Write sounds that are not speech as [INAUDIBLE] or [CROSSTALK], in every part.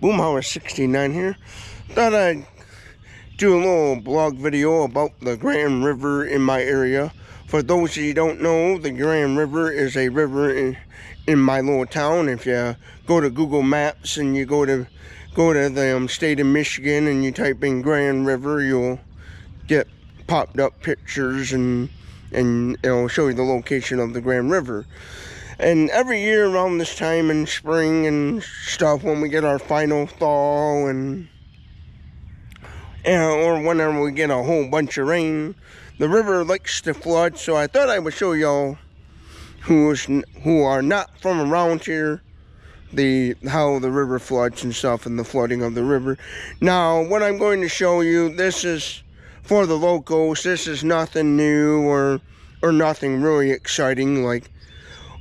Boomhauer69 here. Thought I'd do a little blog video about the Grand River in my area. For those of you don't know, the Grand River is a river in, in my little town. If you go to Google Maps and you go to go to the um, state of Michigan and you type in Grand River, you'll get popped up pictures and and it'll show you the location of the Grand River. And every year around this time in spring and stuff, when we get our final thaw and, and or whenever we get a whole bunch of rain, the river likes to flood. So I thought I would show y'all who's who are not from around here the how the river floods and stuff and the flooding of the river. Now, what I'm going to show you, this is for the locals. This is nothing new or or nothing really exciting like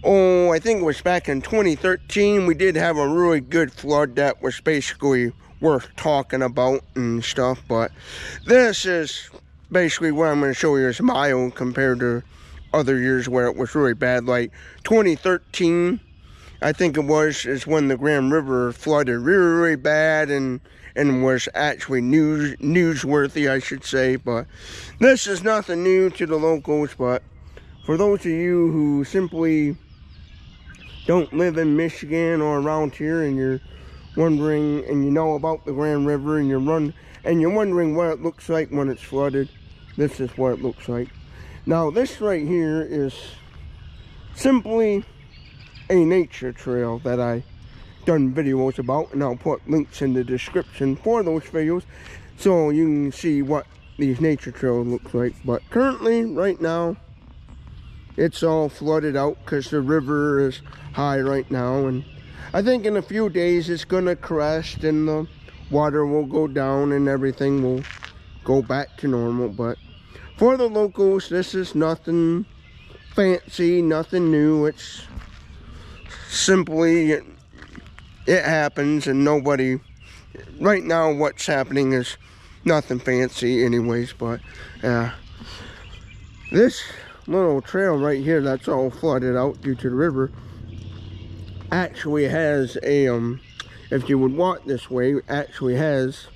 oh, I think it was back in 2013, we did have a really good flood that was basically worth talking about and stuff. But this is basically what I'm going to show you is mild compared to other years where it was really bad. Like 2013, I think it was, is when the Grand River flooded really, really bad and and was actually news newsworthy, I should say. But this is nothing new to the locals, but for those of you who simply don't live in Michigan or around here and you're wondering and you know about the Grand River and you're run and you're wondering what it looks like when it's flooded, this is what it looks like. Now this right here is simply a nature trail that I done videos about and I'll put links in the description for those videos so you can see what these nature trails look like. But currently, right now, it's all flooded out because the river is high right now and I think in a few days it's gonna crest and the water will go down and everything will go back to normal but for the locals this is nothing fancy nothing new. It's simply it, it happens and nobody right now what's happening is nothing fancy anyways but uh this little trail right here that's all flooded out due to the river actually has a um if you would walk this way actually has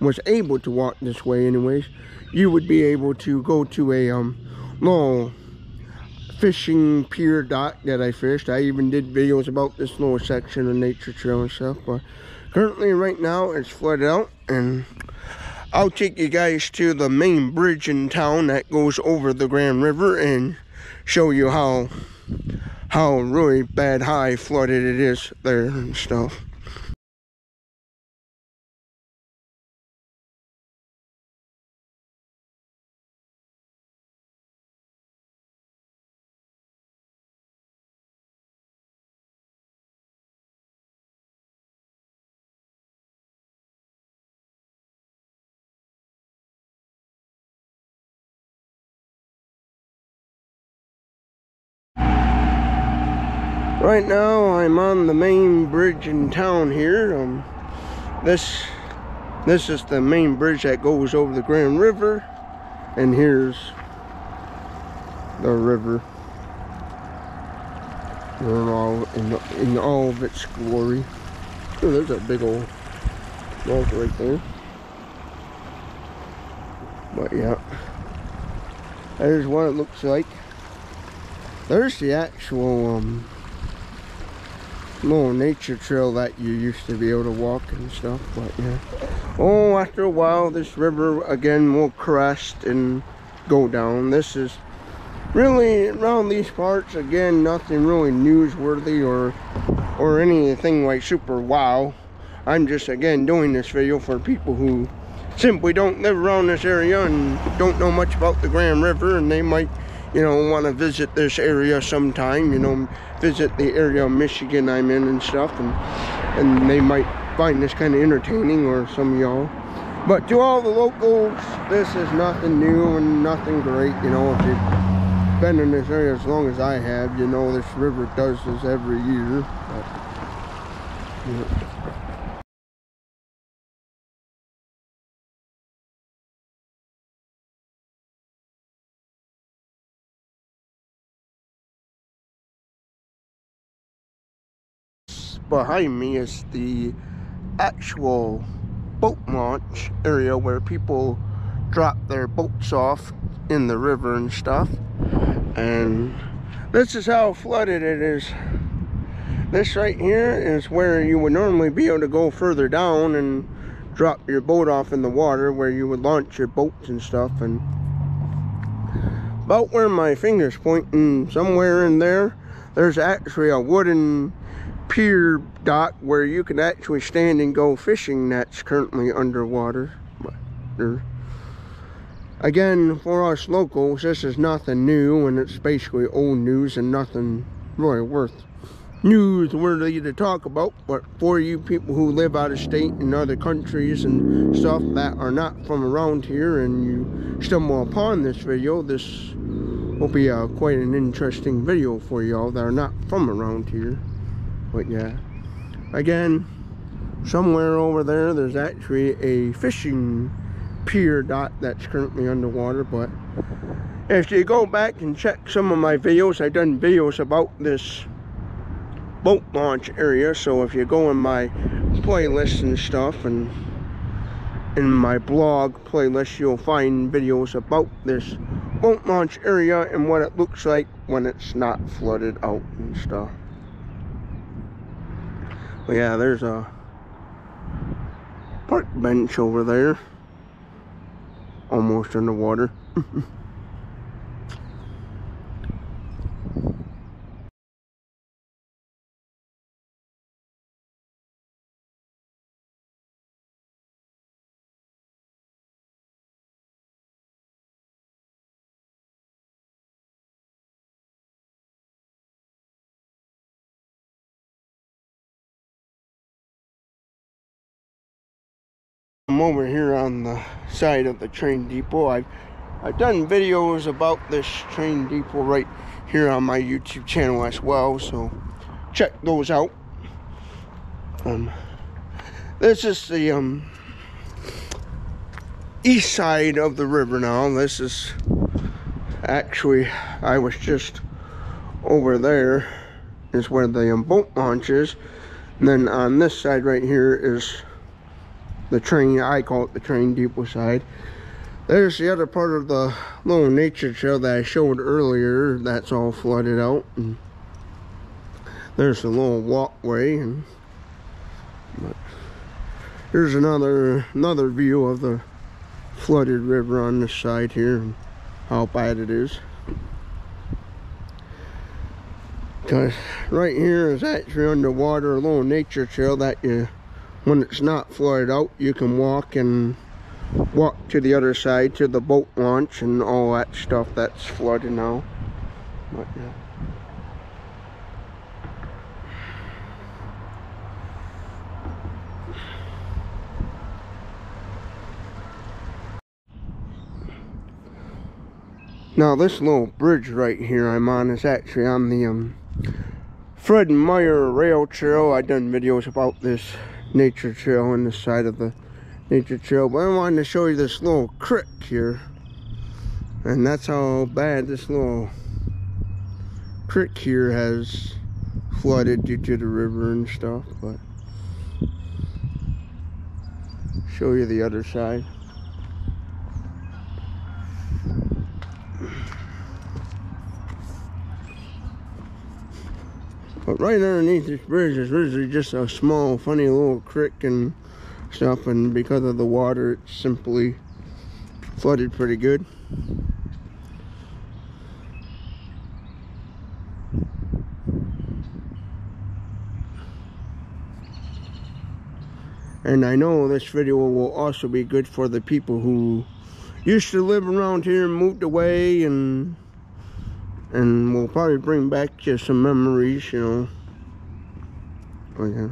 was able to walk this way anyways you would be able to go to a um little fishing pier dock that I fished. I even did videos about this little section of nature trail and stuff but currently right now it's flooded out and I'll take you guys to the main bridge in town that goes over the Grand River and show you how how really bad high flooded it is there and stuff. Right now I'm on the main bridge in town here. Um, this this is the main bridge that goes over the Grand River and here's the river in all in, in all of its glory. Oh, there's a big old log right there. But yeah, there's what it looks like. There's the actual um, little nature trail that you used to be able to walk and stuff but yeah. Oh after a while this river again will crest and go down. This is really around these parts again nothing really newsworthy or or anything like super wow. I'm just again doing this video for people who simply don't live around this area and don't know much about the grand river and they might you know, want to visit this area sometime, you know, visit the area of Michigan I'm in and stuff, and, and they might find this kind of entertaining, or some y'all. But to all the locals, this is nothing new and nothing great, you know, if you've been in this area as long as I have, you know this river does this every year. But. Behind me is the actual boat launch area where people drop their boats off in the river and stuff. And this is how flooded it is. This right here is where you would normally be able to go further down and drop your boat off in the water where you would launch your boats and stuff. And about where my finger's pointing, somewhere in there, there's actually a wooden pier dock where you can actually stand and go fishing that's currently underwater. But er. again, for us locals, this is nothing new and it's basically old news and nothing really worth newsworthy to talk about. But for you people who live out of state and other countries and stuff that are not from around here and you stumble upon this video, this will be a, quite an interesting video for y'all that are not from around here but yeah. Again somewhere over there there's actually a fishing pier dot that's currently underwater but if you go back and check some of my videos I've done videos about this boat launch area. So if you go in my playlist and stuff and in my blog playlist you'll find videos about this boat launch area and what it looks like when it's not flooded out and stuff but yeah, there's a park bench over there. Almost underwater. [LAUGHS] I'm over here on the side of the train depot. I've, I've done videos about this train depot right here on my YouTube channel as well, so check those out. Um, this is the um, east side of the river now. This is actually, I was just over there is where the um, boat launch is. And then on this side right here is the train, I call it the train depot side. There's the other part of the little nature trail that I showed earlier. That's all flooded out. And there's a little walkway. And but here's another another view of the flooded river on this side here and how bad it is. Because right here is actually underwater, a little nature trail that you when it's not flooded out you can walk and walk to the other side to the boat launch and all that stuff that's flooded now. But yeah. Now this little bridge right here I'm on is actually on the um, Fred Meijer Rail Trail. I've done videos about this nature trail on the side of the nature trail. But I wanted to show you this little creek here. And that's how bad this little creek here has flooded due to the river and stuff. But show you the other side. But right underneath this bridge is literally just a small, funny little creek and stuff. And because of the water, it's simply flooded pretty good. And I know this video will also be good for the people who used to live around here and moved away and and we'll probably bring back just some memories, you know. Oh yeah.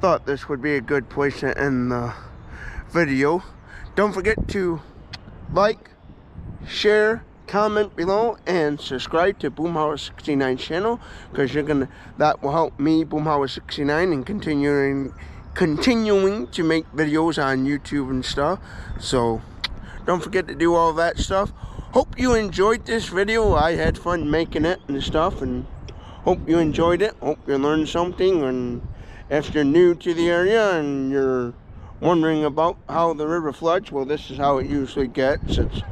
Thought this would be a good place to end the video. Don't forget to like, share, comment below and subscribe to Boomhauer 69 channel because you're gonna that will help me Boomhauer 69 and continuing continuing to make videos on YouTube and stuff. So don't forget to do all that stuff. hope you enjoyed this video. I had fun making it and stuff and hope you enjoyed it. Hope you learned something and if you're new to the area and you're wondering about how the river floods, well this is how it usually gets. It's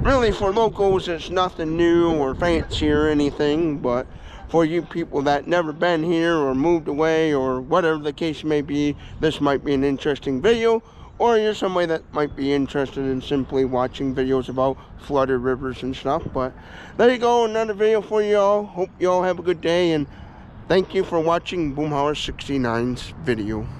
really for locals it's nothing new or fancy or anything, but for you people that never been here or moved away or whatever the case may be, this might be an interesting video or you're somebody that might be interested in simply watching videos about flooded rivers and stuff. But there you go, another video for you all. Hope you all have a good day and thank you for watching Boomhauer 69's video.